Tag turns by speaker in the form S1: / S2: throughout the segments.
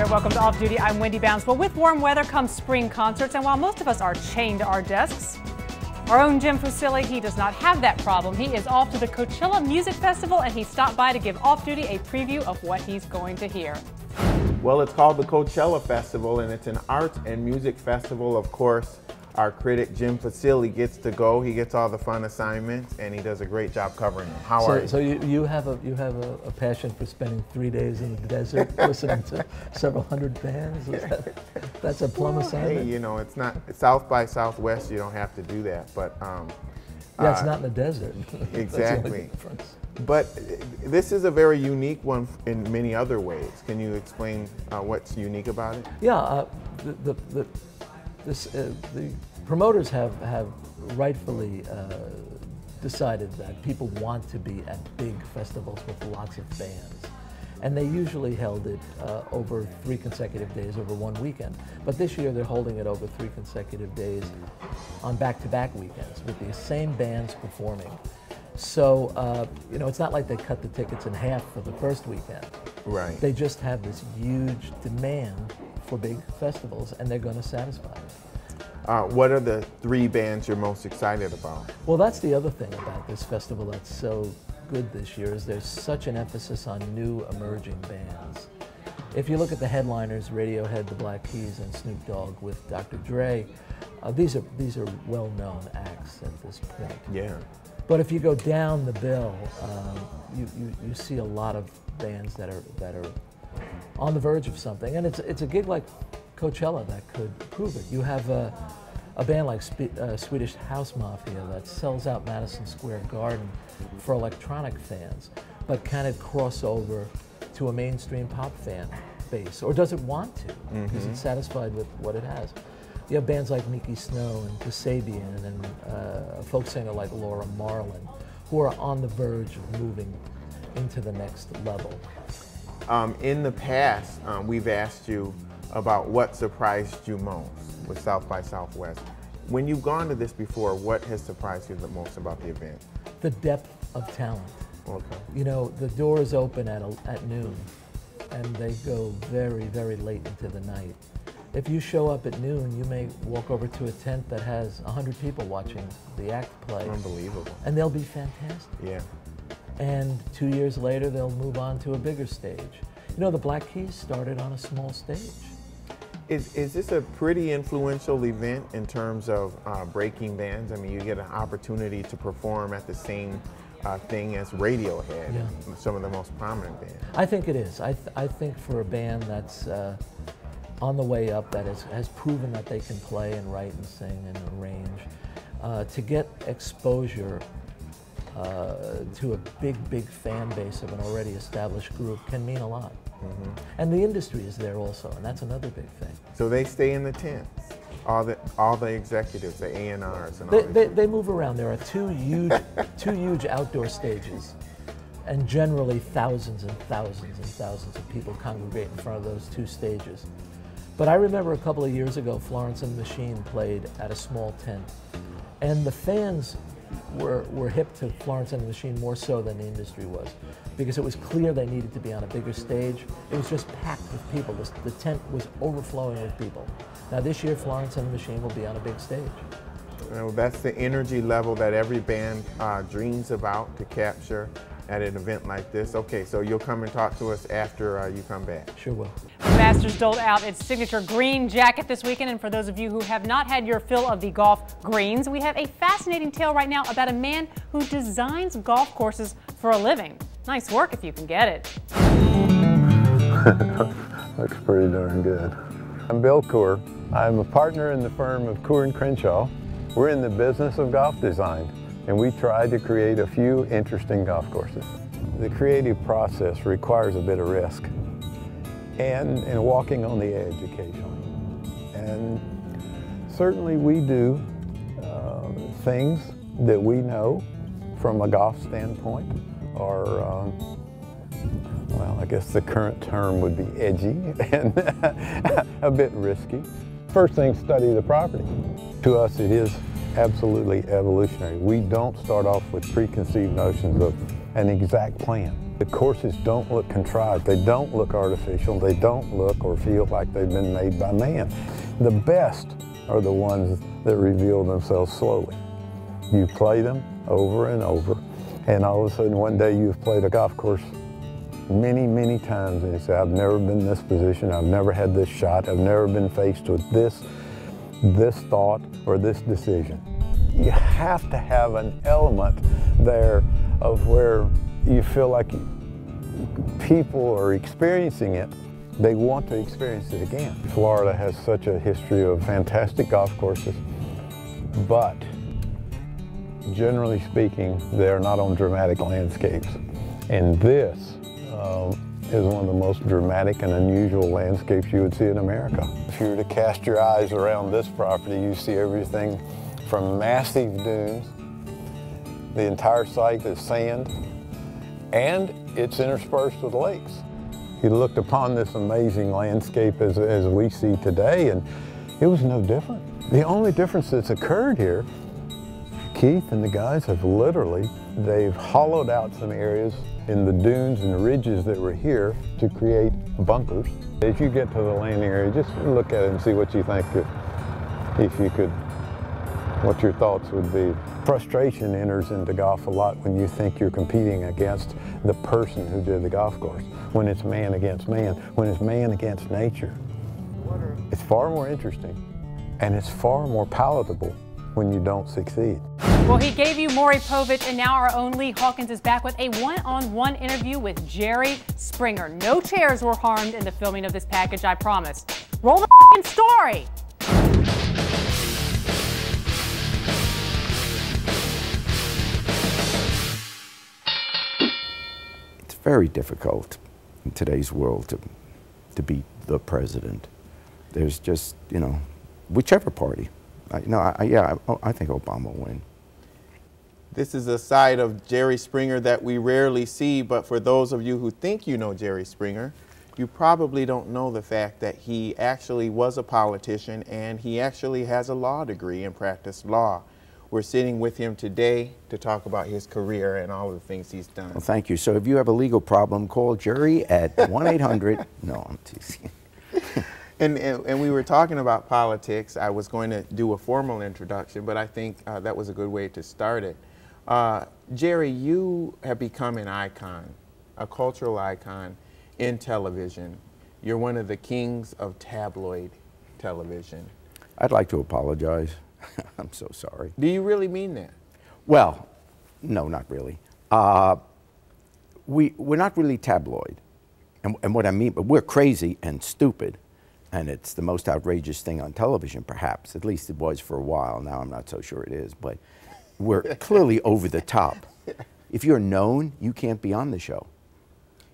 S1: there. Welcome to Off Duty. I'm Wendy Bounds. Well, with warm weather comes spring concerts, and while most of us are chained to our desks, our own Jim Fusilli, he does not have that problem. He is off to the Coachella Music Festival, and he stopped by to give Off Duty a preview of what he's going to hear.
S2: Well, it's called the Coachella Festival, and it's an art and music festival, of course. Our critic Jim Fusilli, gets to go. He gets all the fun assignments, and he does a great job covering them. How
S3: so,
S2: are you?
S3: So you, you have a you have a, a passion for spending three days in the desert listening to several hundred bands. That, that's a plum
S2: well,
S3: assignment.
S2: Hey, you know, it's not South by Southwest. You don't have to do that, but um,
S3: yeah, it's uh, not in the desert.
S2: exactly. But uh, this is a very unique one in many other ways. Can you explain uh, what's unique about it?
S3: Yeah, uh, the, the, the this, uh, the promoters have, have rightfully uh, decided that people want to be at big festivals with lots of bands. And they usually held it uh, over three consecutive days over one weekend. But this year they're holding it over three consecutive days on back-to-back weekends with the same bands performing. So, uh, you know, it's not like they cut the tickets in half for the first weekend.
S2: Right.
S3: They just have this huge demand for big festivals, and they're going to satisfy it.
S2: Uh, what are the three bands you're most excited about?
S3: Well, that's the other thing about this festival that's so good this year is there's such an emphasis on new emerging bands. If you look at the headliners, Radiohead, The Black Keys, and Snoop Dogg with Dr. Dre, uh, these are these are well-known acts at this point.
S2: Yeah.
S3: But if you go down the bill, um, you, you, you see a lot of bands that are that are on the verge of something. And it's, it's a gig like Coachella that could prove it. You have a, a band like Spe uh, Swedish House Mafia that sells out Madison Square Garden for electronic fans, but can it cross over to a mainstream pop fan base? Or does it want to? Mm -hmm. Is it satisfied with what it has? You have bands like Miike Snow and Kasabian and uh, a folk singer like Laura Marling who are on the verge of moving into the next level.
S2: Um, in the past, um, we've asked you about what surprised you most with South by Southwest. When you've gone to this before, what has surprised you the most about the event?
S3: The depth of talent.
S2: Okay.
S3: You know, the doors open at, a, at noon and they go very, very late into the night. If you show up at noon, you may walk over to a tent that has 100 people watching the act play.
S2: Unbelievable.
S3: And they'll be fantastic.
S2: Yeah
S3: and two years later they'll move on to a bigger stage. You know, the Black Keys started on a small stage.
S2: Is, is this a pretty influential event in terms of uh, breaking bands? I mean, you get an opportunity to perform at the same uh, thing as Radiohead, yeah. some of the most prominent bands.
S3: I think it is. I, th I think for a band that's uh, on the way up, that is, has proven that they can play and write and sing and arrange, uh, to get exposure uh, to a big, big fan base of an already established group can mean a lot. Mm -hmm. And the industry is there also, and that's another big thing.
S2: So they stay in the tents, all the all the executives, the A and R's, and
S3: they, they, they, move around. There are two huge, two huge outdoor stages, and generally thousands and thousands and thousands of people congregate in front of those two stages. But I remember a couple of years ago, Florence and the Machine played at a small tent, and the fans were, were hip to Florence and the Machine more so than the industry was because it was clear they needed to be on a bigger stage. It was just packed with people. The, the tent was overflowing with people. Now this year, Florence and the Machine will be on a big stage.
S2: That's the energy level that every band uh, dreams about to capture at an event like this. Okay, so you'll come and talk to us after uh, you come back.
S3: Sure will.
S1: Masters doled out its signature green jacket this weekend, and for those of you who have not had your fill of the golf greens, we have a fascinating tale right now about a man who designs golf courses for a living. Nice work if you can get it.
S4: Looks pretty darn good. I'm Bill Coore. I'm a partner in the firm of Coore and Crenshaw. We're in the business of golf design and we tried to create a few interesting golf courses. The creative process requires a bit of risk and, and walking on the edge occasionally. And certainly we do uh, things that we know from a golf standpoint are, uh, well, I guess the current term would be edgy and a bit risky. First thing, study the property. To us, it is absolutely evolutionary. We don't start off with preconceived notions of an exact plan. The courses don't look contrived. They don't look artificial. They don't look or feel like they've been made by man. The best are the ones that reveal themselves slowly. You play them over and over, and all of a sudden one day you've played a golf course many, many times, and you say, I've never been in this position, I've never had this shot, I've never been faced with this, this thought or this decision. You have to have an element there of where you feel like people are experiencing it they want to experience it again. Florida has such a history of fantastic golf courses, but generally speaking, they're not on dramatic landscapes. And this uh, is one of the most dramatic and unusual landscapes you would see in America. If you were to cast your eyes around this property, you see everything from massive dunes, the entire site is sand, and it's interspersed with lakes. He looked upon this amazing landscape as, as we see today, and it was no different. The only difference that's occurred here, Keith and the guys have literally, they've hollowed out some areas in the dunes and the ridges that were here to create bunkers. As you get to the landing area, just look at it and see what you think, if, if you could, what your thoughts would be. Frustration enters into golf a lot when you think you're competing against the person who did the golf course when it's man against man, when it's man against nature. It's far more interesting and it's far more palatable when you don't succeed.
S1: Well, he gave you Maury Povich, and now our own Lee Hawkins is back with a one-on-one interview with Jerry Springer. No chairs were harmed in the filming of this package, I promise. Roll the story!
S5: It's very difficult in today's world to, to beat the president. There's just, you know, whichever party. I, no, I, yeah, I, I think Obama will win.
S2: This is a side of Jerry Springer that we rarely see, but for those of you who think you know Jerry Springer, you probably don't know the fact that he actually was a politician and he actually has a law degree and practiced law. We're sitting with him today to talk about his career and all the things he's done.
S5: Well, thank you. So if you have a legal problem, call Jerry at 1-800. no, I'm teasing.
S2: and, and, and, we were talking about politics. I was going to do a formal introduction, but I think uh, that was a good way to start it. Uh, Jerry, you have become an icon, a cultural icon in television. You're one of the kings of tabloid television.
S5: I'd like to apologize. I'm so sorry.
S2: Do you really mean that?
S5: Well, no, not really. Uh, we, we're not really tabloid. And, and what I mean, but we're crazy and stupid. And it's the most outrageous thing on television, perhaps. At least it was for a while. Now I'm not so sure it is. But we're clearly over the top. If you're known, you can't be on the show.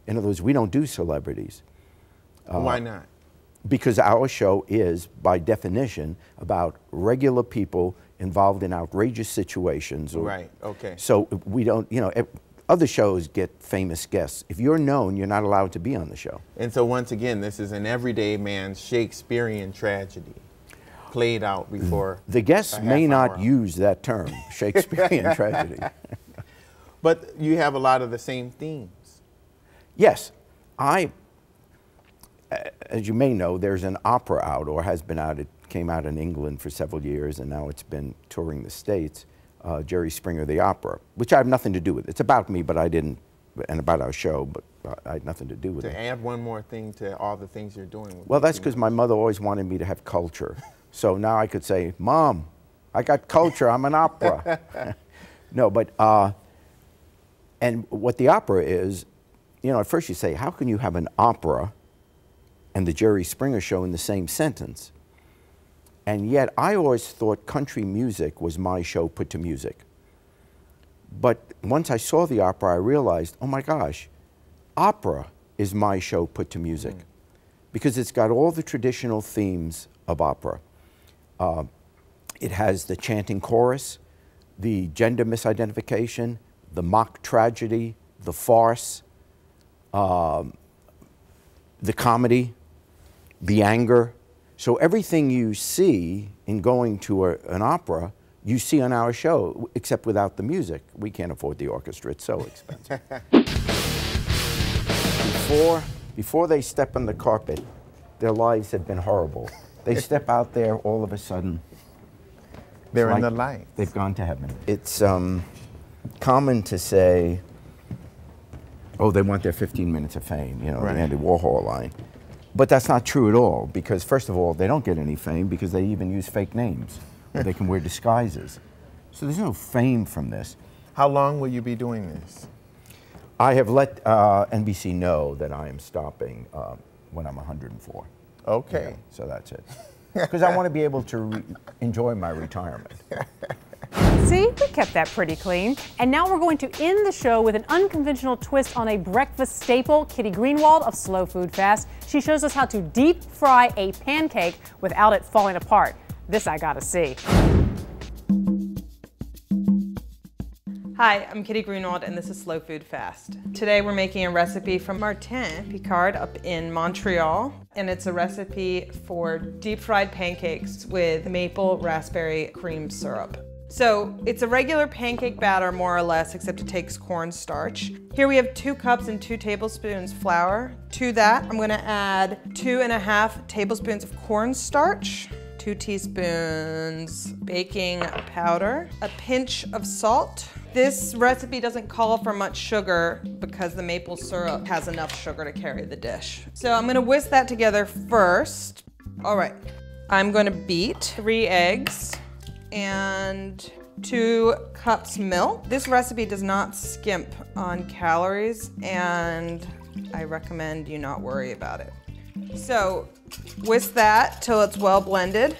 S5: In other words, we don't do celebrities.
S2: Uh, Why not?
S5: because our show is, by definition, about regular people involved in outrageous situations.
S2: Or, right, okay.
S5: So we don't, you know, other shows get famous guests. If you're known, you're not allowed to be on the show.
S2: And so once again, this is an everyday man's Shakespearean tragedy played out before.
S5: The guests may not use that term, Shakespearean tragedy.
S2: But you have a lot of the same themes.
S5: Yes. I as you may know, there's an opera out, or has been out. It came out in England for several years, and now it's been touring the States. Uh, Jerry Springer, the opera, which I have nothing to do with. It's about me, but I didn't, and about our show, but I had nothing to do with
S2: to
S5: it.
S2: To add one more thing to all the things you're doing.
S5: well, that's because my mother always wanted me to have culture. So now I could say, Mom, I got culture. I'm an opera. no, but uh, and what the opera is, you know, at first you say, how can you have an opera? and the Jerry Springer Show in the same sentence. And yet, I always thought country music was my show put to music. But once I saw the opera, I realized, oh my gosh, opera is my show put to music. Mm. Because it's got all the traditional themes of opera. Uh, it has the chanting chorus, the gender misidentification, the mock tragedy, the farce, um, the comedy, the anger. So everything you see in going to a, an opera, you see on our show, except without the music. We can't afford the orchestra, it's so expensive. before, before they step on the carpet, their lives have been horrible. They step out there, all of a sudden,
S2: They're in the light.
S5: they've gone to heaven. It's um, common to say, oh, they want their 15 minutes of fame, you know,
S2: Right.
S5: the Andy Warhol line. But that's not true at all because, first of all, they don't get any fame because they even use fake names or they can wear disguises. So there's no fame from this.
S2: How long will you be doing this?
S5: I have let uh, NBC know that I am stopping uh, when I'm 104.
S2: Okay.
S5: So that's it. Because I want to be able to re- enjoy my retirement.
S1: See, we kept that pretty clean. And now we're going to end the show with an unconventional twist on a breakfast staple. Kitty Greenwald of Slow Food Fast. She shows us how to deep fry a pancake without it falling apart. This I gotta see.
S6: Hi, I'm Kitty Greenwald and this is Slow Food Fast. Today we're making a recipe from Martin Picard up in Montreal and it's a recipe for deep fried pancakes with maple raspberry cream syrup. So it's a regular pancake batter more or less except it takes cornstarch. Here we have two cups and two tablespoons flour. To that I'm gonna add two and a half tablespoons of cornstarch two teaspoons baking powder, a pinch of salt. This recipe doesn't call for much sugar because the maple syrup has enough sugar to carry the dish. So I'm gonna whisk that together first. All right, I'm gonna beat three eggs and two cups milk. This recipe does not skimp on calories and I recommend you not worry about it. So whisk that till it's well blended.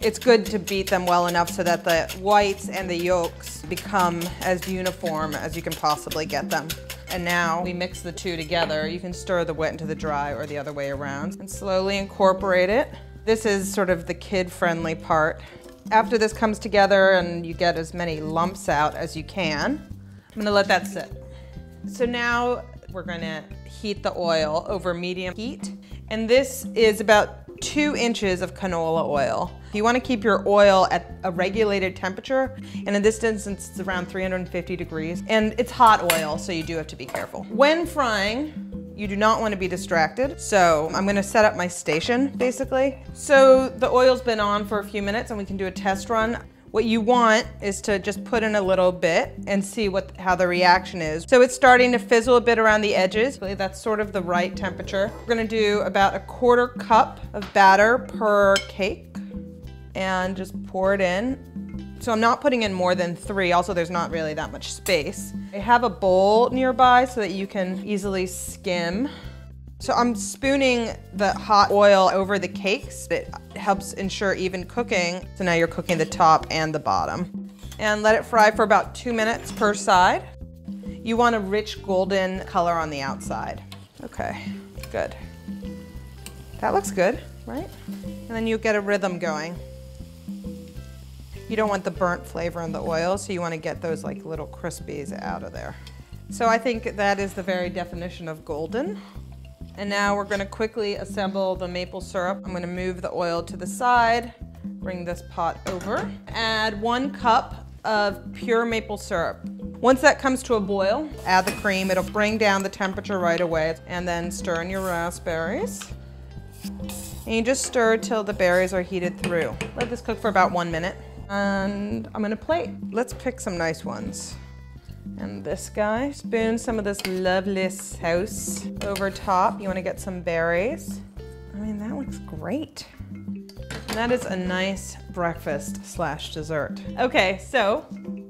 S6: It's good to beat them well enough so that the whites and the yolks become as uniform as you can possibly get them. And now we mix the two together. You can stir the wet into the dry or the other way around and slowly incorporate it. This is sort of the kid-friendly part. After this comes together and you get as many lumps out as you can, I'm gonna let that sit. So now we're gonna heat the oil over medium heat. And this is about two inches of canola oil. You wanna keep your oil at a regulated temperature. And in this instance, it's around 350 degrees. And it's hot oil, so you do have to be careful. When frying, you do not want to be distracted. So I'm gonna set up my station, basically. So the oil's been on for a few minutes and we can do a test run. What you want is to just put in a little bit and see what how the reaction is. So it's starting to fizzle a bit around the edges. That's sort of the right temperature. We're gonna do about a quarter cup of batter per cake and just pour it in. So I'm not putting in more than three. Also, there's not really that much space. I have a bowl nearby so that you can easily skim. So I'm spooning the hot oil over the cakes. It helps ensure even cooking. So now you're cooking the top and the bottom. And let it fry for about two minutes per side. You want a rich golden color on the outside. Okay, good. That looks good, right? And then you get a rhythm going. You don't want the burnt flavor in the oil, so you want to get those like little crispies out of there. So I think that is the very definition of golden. And now we're gonna quickly assemble the maple syrup. I'm gonna move the oil to the side, bring this pot over. Add one cup of pure maple syrup. Once that comes to a boil, add the cream. It'll bring down the temperature right away. And then stir in your raspberries. And you just stir till the berries are heated through. Let this cook for about one minute. And I'm gonna plate. Let's pick some nice ones. And this guy, spoon some of this lovely sauce over top. You wanna get some berries. I mean, that looks great. And that is a nice breakfast slash dessert. Okay, so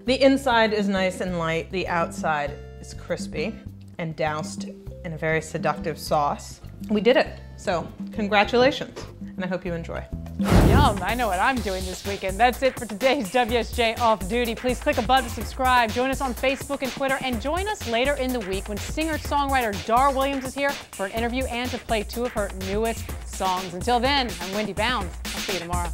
S6: the inside is nice and light. The outside is crispy and doused in a very seductive sauce. We did it. So congratulations, and I hope you enjoy.
S1: Yum, I know what I'm doing this weekend. That's it for today's WSJ Off Duty. Please click a button to subscribe, join us on Facebook and Twitter, and join us later in the week when singer-songwriter Dar Williams is here for an interview and to play two of her newest songs. Until then, I'm Wendy Bounds. I'll see you tomorrow.